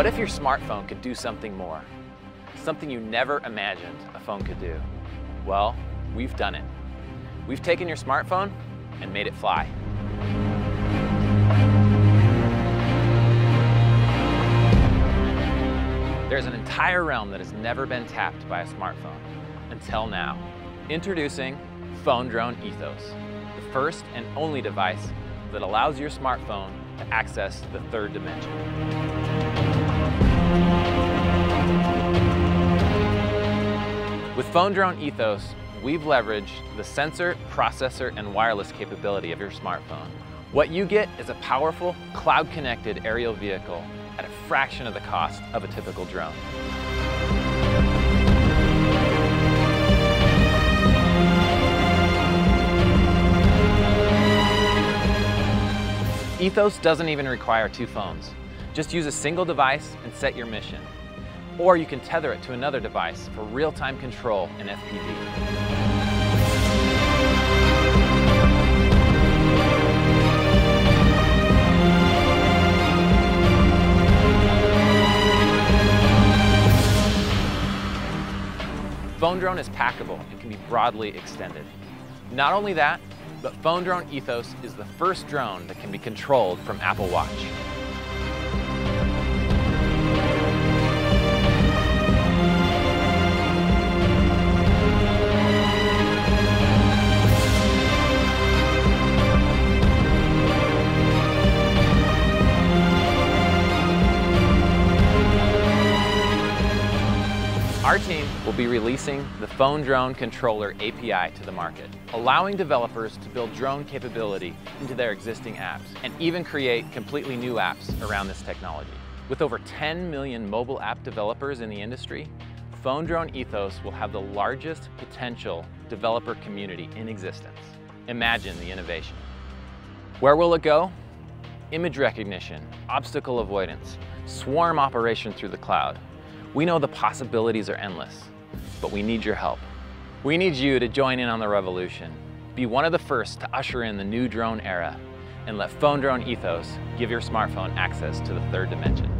What if your smartphone could do something more? Something you never imagined a phone could do? Well, we've done it. We've taken your smartphone and made it fly. There's an entire realm that has never been tapped by a smartphone until now. Introducing Phone Drone Ethos, the first and only device that allows your smartphone to access the third dimension. With Phone Drone Ethos, we've leveraged the sensor, processor, and wireless capability of your smartphone. What you get is a powerful, cloud-connected aerial vehicle at a fraction of the cost of a typical drone. Ethos doesn't even require two phones. Just use a single device and set your mission. Or you can tether it to another device for real-time control in FPV. Phone Drone is packable and can be broadly extended. Not only that, but Phone Drone Ethos is the first drone that can be controlled from Apple Watch. Our team will be releasing the Phone Drone Controller API to the market, allowing developers to build drone capability into their existing apps and even create completely new apps around this technology. With over 10 million mobile app developers in the industry, Phone Drone Ethos will have the largest potential developer community in existence. Imagine the innovation. Where will it go? Image recognition, obstacle avoidance, swarm operation through the cloud, we know the possibilities are endless, but we need your help. We need you to join in on the revolution. Be one of the first to usher in the new drone era and let Phone Drone Ethos give your smartphone access to the third dimension.